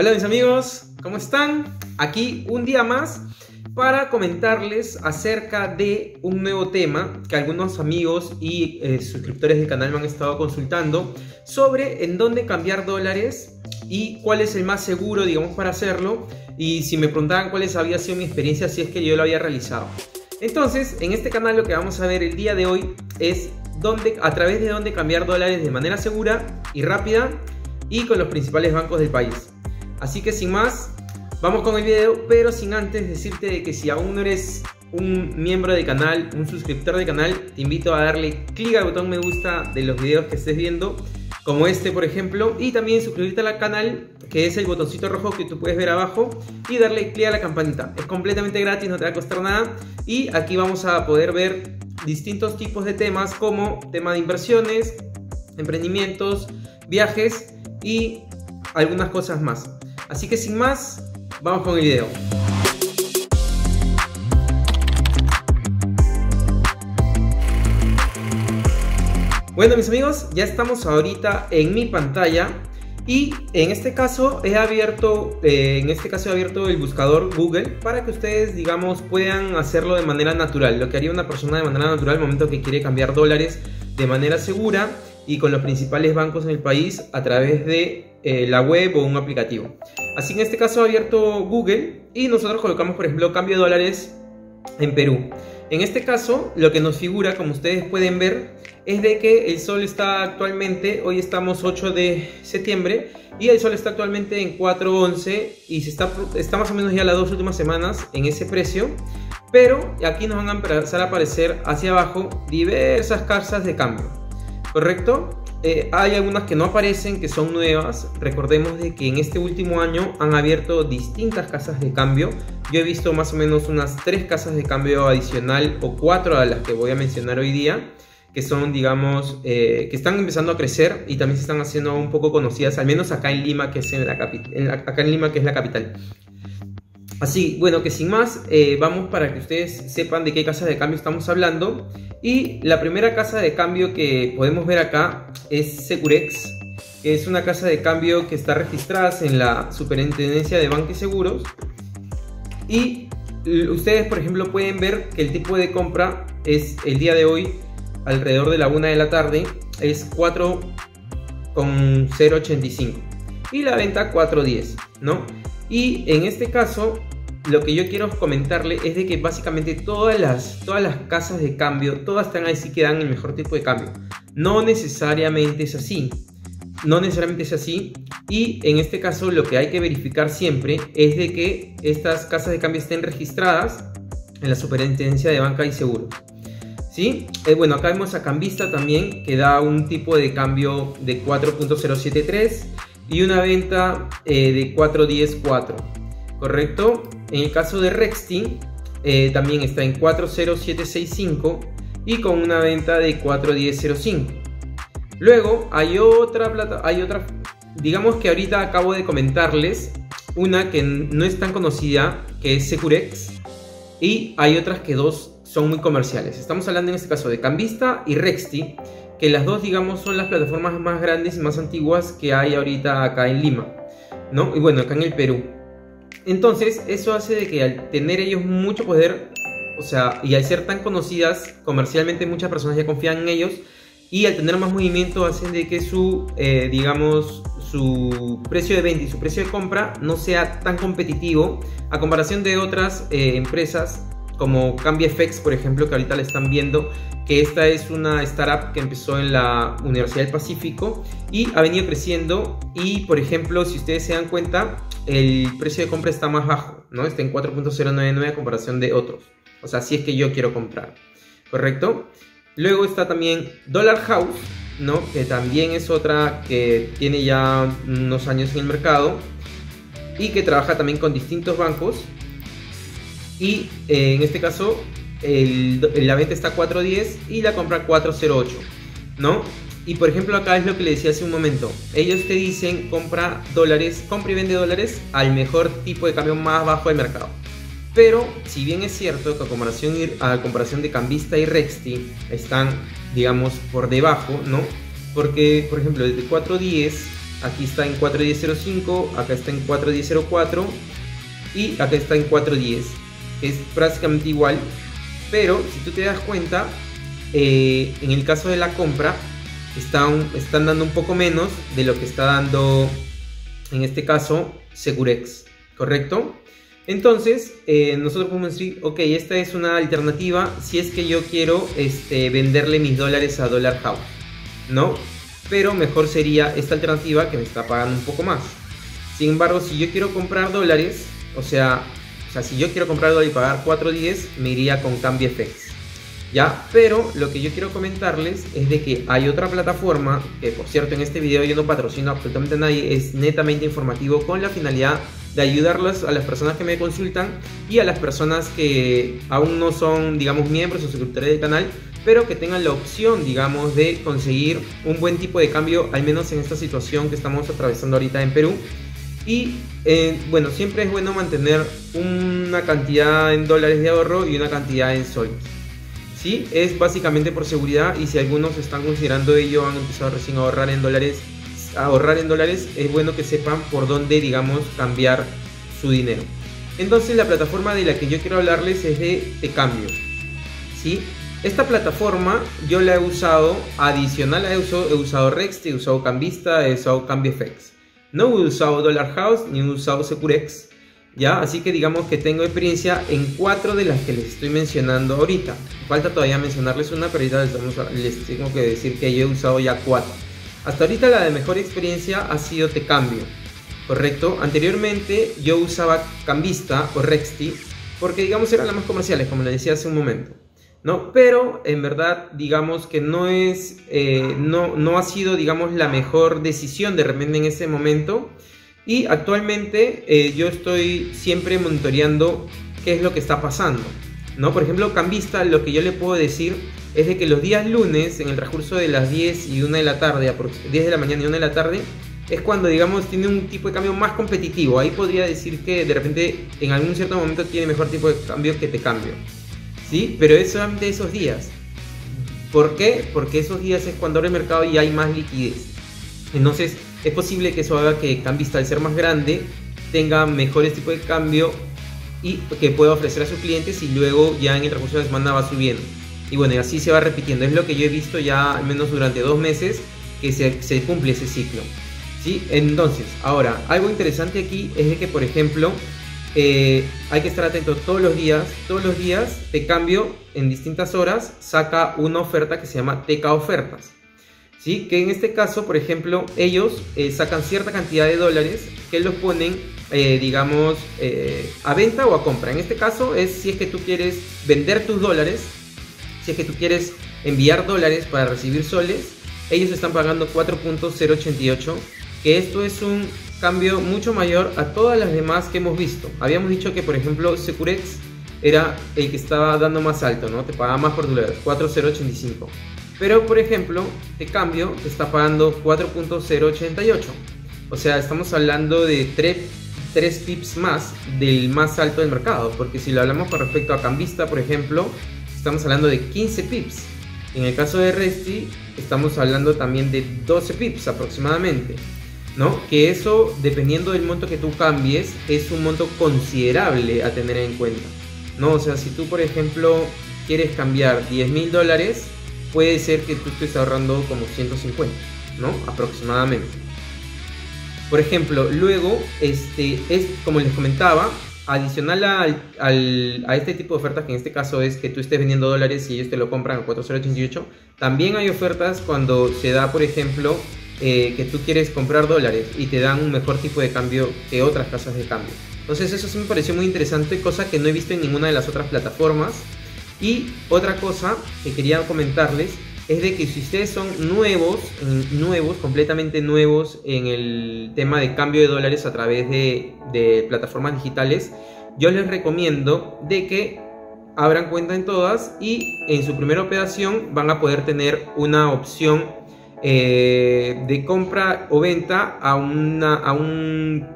Hola mis amigos, ¿cómo están? Aquí un día más para comentarles acerca de un nuevo tema que algunos amigos y eh, suscriptores del canal me han estado consultando sobre en dónde cambiar dólares y cuál es el más seguro, digamos, para hacerlo y si me preguntaban cuál había sido mi experiencia si es que yo lo había realizado. Entonces, en este canal lo que vamos a ver el día de hoy es dónde, a través de dónde cambiar dólares de manera segura y rápida y con los principales bancos del país. Así que sin más, vamos con el video, pero sin antes decirte de que si aún no eres un miembro del canal, un suscriptor del canal, te invito a darle clic al botón me gusta de los videos que estés viendo, como este por ejemplo, y también suscribirte al canal, que es el botoncito rojo que tú puedes ver abajo, y darle clic a la campanita. Es completamente gratis, no te va a costar nada, y aquí vamos a poder ver distintos tipos de temas como tema de inversiones, emprendimientos, viajes y algunas cosas más. Así que sin más, vamos con el video. Bueno mis amigos, ya estamos ahorita en mi pantalla y en este caso he abierto, eh, en este caso he abierto el buscador Google para que ustedes, digamos, puedan hacerlo de manera natural. Lo que haría una persona de manera natural al momento que quiere cambiar dólares de manera segura y con los principales bancos en el país a través de eh, la web o un aplicativo. Así en este caso he abierto Google y nosotros colocamos, por ejemplo, cambio de dólares en Perú. En este caso, lo que nos figura, como ustedes pueden ver, es de que el sol está actualmente, hoy estamos 8 de septiembre, y el sol está actualmente en 4.11 y se está, está más o menos ya las dos últimas semanas en ese precio. Pero aquí nos van a empezar a aparecer hacia abajo diversas casas de cambio. ¿Correcto? Eh, hay algunas que no aparecen, que son nuevas. Recordemos de que en este último año han abierto distintas casas de cambio. Yo he visto más o menos unas tres casas de cambio adicional o cuatro a las que voy a mencionar hoy día, que son, digamos, eh, que están empezando a crecer y también se están haciendo un poco conocidas, al menos acá en Lima, que es, en la, acá en Lima, que es la capital. Así, bueno, que sin más, eh, vamos para que ustedes sepan de qué casas de cambio estamos hablando. Y la primera casa de cambio que podemos ver acá es Securex, que es una casa de cambio que está registrada en la Superintendencia de Bancos y Seguros. Y ustedes, por ejemplo, pueden ver que el tipo de compra es el día de hoy, alrededor de la 1 de la tarde, es 4,085 y la venta 4.10, ¿no? Y en este caso, lo que yo quiero comentarle es de que básicamente todas las, todas las casas de cambio, todas están ahí sí que dan el mejor tipo de cambio. No necesariamente es así. No necesariamente es así. Y en este caso lo que hay que verificar siempre es de que estas casas de cambio estén registradas en la Superintendencia de Banca y Seguros. ¿Sí? Eh, bueno, acá vemos a Cambista también que da un tipo de cambio de 4.073 y una venta eh, de 4.104. ¿Correcto? En el caso de Rexti, eh, también está en 40765 y con una venta de 4105. Luego hay otra plata, hay otra, digamos que ahorita acabo de comentarles una que no es tan conocida, que es Securex, y hay otras que dos son muy comerciales. Estamos hablando en este caso de Cambista y Rexti, que las dos, digamos, son las plataformas más grandes y más antiguas que hay ahorita acá en Lima, ¿no? Y bueno, acá en el Perú. Entonces, eso hace de que al tener ellos mucho poder, o sea, y al ser tan conocidas comercialmente, muchas personas ya confían en ellos. Y al tener más movimiento, hacen de que su, eh, digamos, su precio de venta y su precio de compra no sea tan competitivo a comparación de otras eh, empresas como CambiaFX, por ejemplo, que ahorita le están viendo, que esta es una startup que empezó en la Universidad del Pacífico y ha venido creciendo y, por ejemplo, si ustedes se dan cuenta, el precio de compra está más bajo, ¿no? Está en 4.099 a comparación de otros. O sea, si es que yo quiero comprar, ¿correcto? Luego está también Dollar House, ¿no? Que también es otra que tiene ya unos años en el mercado y que trabaja también con distintos bancos. Y eh, en este caso, la venta está 4.10 y la compra 4.08, ¿no? Y por ejemplo acá es lo que le decía hace un momento. Ellos te dicen compra dólares, compra y vende dólares al mejor tipo de cambio más bajo del mercado. Pero si bien es cierto que a comparación, a comparación de Cambista y Rexti están, digamos, por debajo, ¿no? Porque, por ejemplo, el de 410 aquí está en 4.10.05, acá está en 4.10.04 y acá está en 4.10. Es prácticamente igual, pero si tú te das cuenta, eh, en el caso de la compra, están, están dando un poco menos de lo que está dando, en este caso, Segurex, ¿correcto? Entonces, eh, nosotros podemos decir, ok, esta es una alternativa si es que yo quiero este, venderle mis dólares a Dollar House, ¿no? Pero mejor sería esta alternativa que me está pagando un poco más. Sin embargo, si yo quiero comprar dólares, o sea, si yo quiero comprar dólares y pagar 4.10, me iría con Cambio FX. ¿ya? Pero lo que yo quiero comentarles es de que hay otra plataforma, que por cierto en este video yo no patrocino absolutamente a nadie, es netamente informativo con la finalidad de ayudarlas a las personas que me consultan y a las personas que aún no son, digamos, miembros o suscriptores del canal, pero que tengan la opción, digamos, de conseguir un buen tipo de cambio, al menos en esta situación que estamos atravesando ahorita en Perú. Y eh, bueno, siempre es bueno mantener una cantidad en dólares de ahorro y una cantidad en soles. ¿sí? Es básicamente por seguridad y si algunos están considerando ello, han empezado recién a ahorrar en dólares, a ahorrar en dólares, es bueno que sepan por dónde, digamos, cambiar su dinero. Entonces la plataforma de la que yo quiero hablarles es de Te Cambio, ¿sí? Esta plataforma yo la he usado, adicional a eso he usado Rex, he usado Cambista, he usado CambioFX. No he usado Dollar House ni he usado Securex, ¿ya? Así que digamos que tengo experiencia en cuatro de las que les estoy mencionando ahorita. Falta todavía mencionarles una, pero ahorita les, tengo que decir que yo he usado ya cuatro. Hasta ahorita la de mejor experiencia ha sido Te Cambio, ¿correcto? Anteriormente yo usaba Cambista o Rexti porque digamos eran las más comerciales, como les decía hace un momento. ¿No? Pero en verdad, digamos que no es, eh, no, no ha sido, digamos, la mejor decisión de repente en ese momento. Y actualmente eh, yo estoy siempre monitoreando qué es lo que está pasando. ¿no? Por ejemplo, Cambista, lo que yo le puedo decir es de que los días lunes, en el transcurso de las 10 y 1 de la tarde, 10 de la mañana y 1 de la tarde, es cuando, digamos, tiene un tipo de cambio más competitivo. Ahí podría decir que de repente en algún cierto momento tiene mejor tipo de cambio que te cambio. ¿Sí? Pero es solamente esos días. ¿Por qué? Porque esos días es cuando abre el mercado y hay más liquidez. Entonces, es posible que eso haga que Cambista, al ser más grande, tenga mejores tipos de cambio y que pueda ofrecer a sus clientes y luego ya en el recurso de semana va subiendo. Y bueno, así se va repitiendo. Es lo que yo he visto ya al menos durante dos meses que se, cumple ese ciclo. ¿Sí? Entonces, ahora, algo interesante aquí es que, por ejemplo, eh, hay que estar atento todos los días. Todos los días te cambio en distintas horas, saca una oferta que se llama Teca Ofertas. ¿sí? Que en este caso, por ejemplo, ellos eh, sacan cierta cantidad de dólares que los ponen, eh, digamos, a venta o a compra. En este caso es si es que tú quieres vender tus dólares, si es que tú quieres enviar dólares para recibir soles, ellos están pagando 4.088, que esto es un cambio mucho mayor a todas las demás que hemos visto. Habíamos dicho que, por ejemplo, Securex era el que estaba dando más alto, ¿no? Te pagaba más por dólares, 4.085. Pero, por ejemplo, de cambio te está pagando 4.088. O sea, estamos hablando de 3, 3 pips más del más alto del mercado. Porque si lo hablamos con respecto a Cambista, por ejemplo, estamos hablando de 15 pips. En el caso de Resti, estamos hablando también de 12 pips aproximadamente. ¿No? Que eso, dependiendo del monto que tú cambies, es un monto considerable a tener en cuenta. ¿no? O sea, si tú, por ejemplo, quieres cambiar 10 mil dólares, puede ser que tú estés ahorrando como 150, ¿no? Aproximadamente. Por ejemplo, luego, este, es como les comentaba, adicional a este tipo de ofertas, que en este caso es que tú estés vendiendo dólares y ellos te lo compran a 4.088, también hay ofertas cuando se da, por ejemplo, eh, que tú quieres comprar dólares y te dan un mejor tipo de cambio que otras casas de cambio. Entonces eso sí me pareció muy interesante, cosa que no he visto en ninguna de las otras plataformas. Y otra cosa que quería comentarles es de que si ustedes son nuevos, nuevos, completamente nuevos en el tema de cambio de dólares a través de, plataformas digitales, yo les recomiendo de que abran cuenta en todas y en su primera operación van a poder tener una opción eh, de compra o venta a, una, a, un,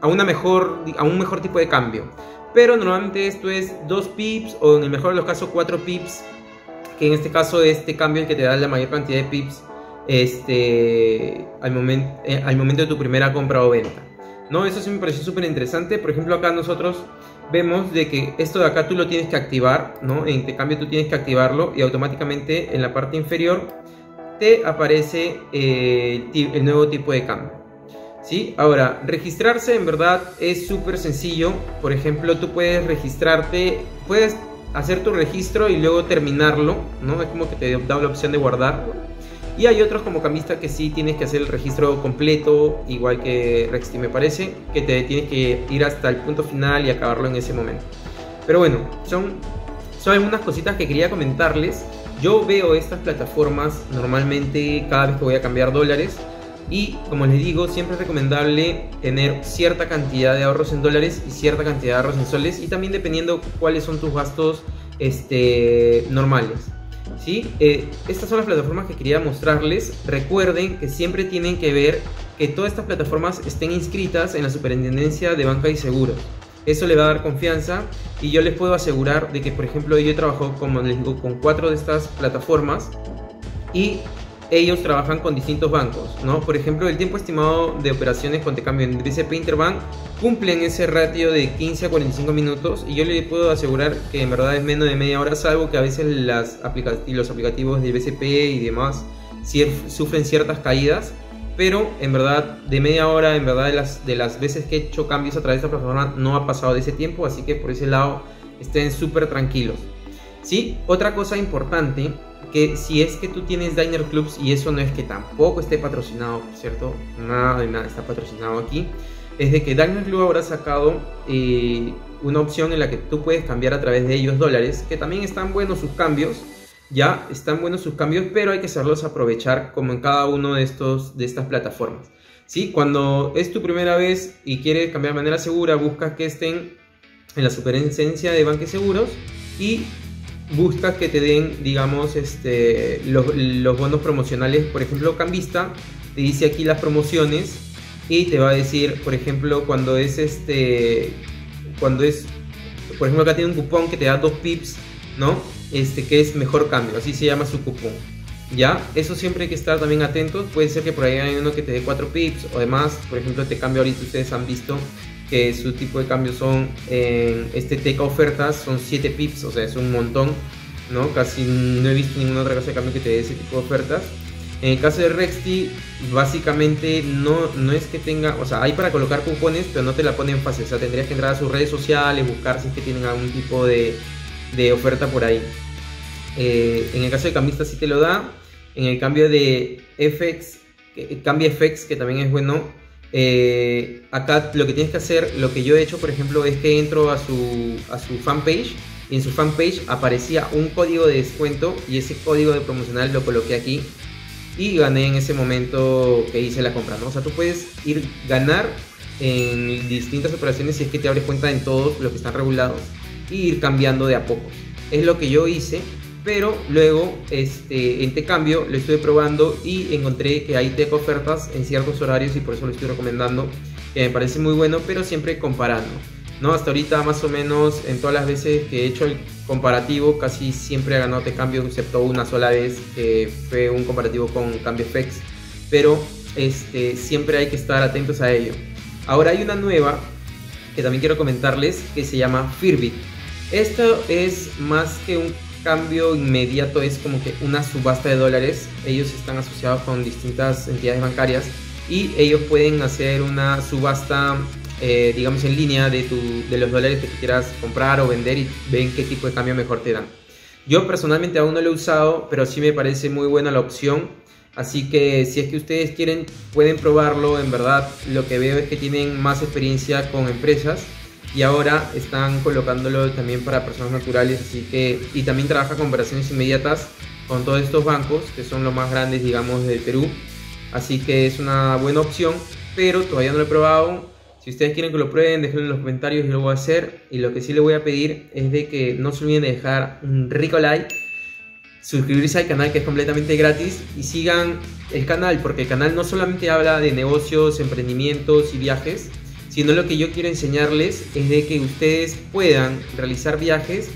a, una mejor, a un mejor tipo de cambio pero normalmente esto es 2 pips o en el mejor de los casos 4 pips, que en este caso este cambio el que te da la mayor cantidad de pips este, al, momento eh, al momento de tu primera compra o venta. ¿no? Eso sí me pareció súper interesante. Por ejemplo, acá nosotros vemos de que esto de acá tú lo tienes que activar, ¿no? En cambio tú tienes que activarlo y automáticamente en la parte inferior te aparece eh, el nuevo tipo de cambio. ¿Sí? Ahora, registrarse en verdad es súper sencillo. Por ejemplo, tú puedes registrarte, puedes hacer tu registro y luego terminarlo, ¿no? Es como que te da la opción de guardar. Y hay otros como camista que sí tienes que hacer el registro completo, igual que Rexty me parece, que te tienes que ir hasta el punto final y acabarlo en ese momento. Pero bueno, son, son algunas cositas que quería comentarles. Yo veo estas plataformas normalmente cada vez que voy a cambiar dólares y como les digo, siempre es recomendable tener cierta cantidad de ahorros en dólares y cierta cantidad de ahorros en soles y también dependiendo cuáles son tus gastos este, normales. ¿sí? Eh, estas son las plataformas que quería mostrarles. Recuerden que siempre tienen que ver que todas estas plataformas estén inscritas en la Superintendencia de Banca y Seguros. Eso le va a dar confianza y yo les puedo asegurar de que, por ejemplo, yo he como les digo, con cuatro de estas plataformas y ellos trabajan con distintos bancos, ¿no? Por ejemplo, el tiempo estimado de operaciones con cambio en BCP Interbank cumplen ese ratio de 15 a 45 minutos y yo le puedo asegurar que en verdad es menos de media hora, salvo que a veces las los aplicativos de BCP y demás sufren ciertas caídas, pero en verdad de media hora, en verdad de las, de las veces que he hecho cambios a través de esta plataforma no ha pasado de ese tiempo, así que por ese lado estén súper tranquilos. ¿Sí? Otra cosa importante que si es que tú tienes Diner Clubs y eso no es que tampoco esté patrocinado, ¿cierto? Nada de nada está patrocinado aquí. Es de que Diner Club habrá sacado eh, una opción en la que tú puedes cambiar a través de ellos dólares, que también están buenos sus cambios, ya están buenos sus cambios, pero hay que saberlos aprovechar como en cada uno de, estos, de estas plataformas. ¿Sí? Cuando es tu primera vez y quieres cambiar de manera segura, busca que estén en la superintendencia de Banques Seguros y buscas que te den, digamos, este, los, bonos promocionales. Por ejemplo, Cambista te dice aquí las promociones y te va a decir, por ejemplo, cuando es este, cuando es, por ejemplo, acá tiene un cupón que te da dos pips, ¿no? Este, que es mejor cambio, así se llama su cupón. ¿Ya? Eso siempre hay que estar también atentos. Puede ser que por ahí hay uno que te dé 4 pips o demás. Por ejemplo, te cambio ahorita, ustedes han visto que su tipo de cambio son este TECA ofertas, son 7 pips, o sea, es un montón, ¿no? Casi no he visto ninguna otra casa de cambio que te dé ese tipo de ofertas. En el caso de Rexty, básicamente no, no es que tenga, o sea, hay para colocar cupones, pero no te la ponen fácil, o sea, tendrías que entrar a sus redes sociales, buscar si es que tienen algún tipo de, de oferta por ahí. Eh, en el caso de Cambista sí te lo da, en el cambio de FX, cambio FX, que también es bueno, eh, acá lo que tienes que hacer, lo que yo he hecho, por ejemplo, es que entro a su, a su fanpage y en su fanpage aparecía un código de descuento y ese código de promocional lo coloqué aquí y gané en ese momento que hice la compra, ¿no? O sea, tú puedes ir ganar en distintas operaciones si es que te abres cuenta en todos los que están regulados ir cambiando de a poco. Es lo que yo hice pero luego este, en Te Cambio lo estuve probando y encontré que hay tech ofertas en ciertos horarios y por eso lo estoy recomendando, que me parece muy bueno, pero siempre comparando. ¿no? Hasta ahorita más o menos en todas las veces que he hecho el comparativo casi siempre ha ganado Te Cambio, excepto una sola vez que fue un comparativo con Cambio FX, pero este, siempre hay que estar atentos a ello. Ahora hay una nueva que también quiero comentarles que se llama Firbit. Esto es más que un cambio inmediato es como que una subasta de dólares. Ellos están asociados con distintas entidades bancarias y ellos pueden hacer una subasta, eh, digamos, en línea de, tu, de los dólares que quieras comprar o vender y ven qué tipo de cambio mejor te dan. Yo personalmente aún no lo he usado, pero sí me parece muy buena la opción. Así que si es que ustedes quieren, pueden probarlo. En verdad, lo que veo es que tienen más experiencia con empresas y ahora están colocándolo también para personas naturales, así que y también trabaja con operaciones inmediatas con todos estos bancos que son los más grandes, digamos, del Perú. Así que es una buena opción, pero todavía no lo he probado. Si ustedes quieren que lo prueben, déjenlo en los comentarios y lo voy a hacer. Y lo que sí les voy a pedir es de que no se olviden de dejar un rico like, suscribirse al canal que es completamente gratis y sigan el canal porque el canal no solamente habla de negocios, emprendimientos y viajes, sino lo que yo quiero enseñarles es de que ustedes puedan realizar viajes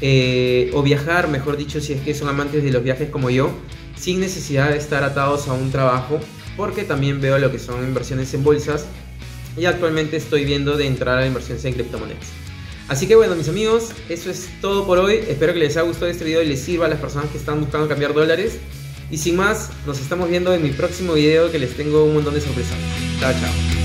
eh, o viajar, mejor dicho, si es que son amantes de los viajes como yo, sin necesidad de estar atados a un trabajo, porque también veo lo que son inversiones en bolsas y actualmente estoy viendo de entrar a inversiones en criptomonedas. Así que bueno, mis amigos, eso es todo por hoy. Espero que les haya gustado este video y les sirva a las personas que están buscando cambiar dólares. Y sin más, nos estamos viendo en mi próximo video que les tengo un montón de sorpresas. Chao, chao.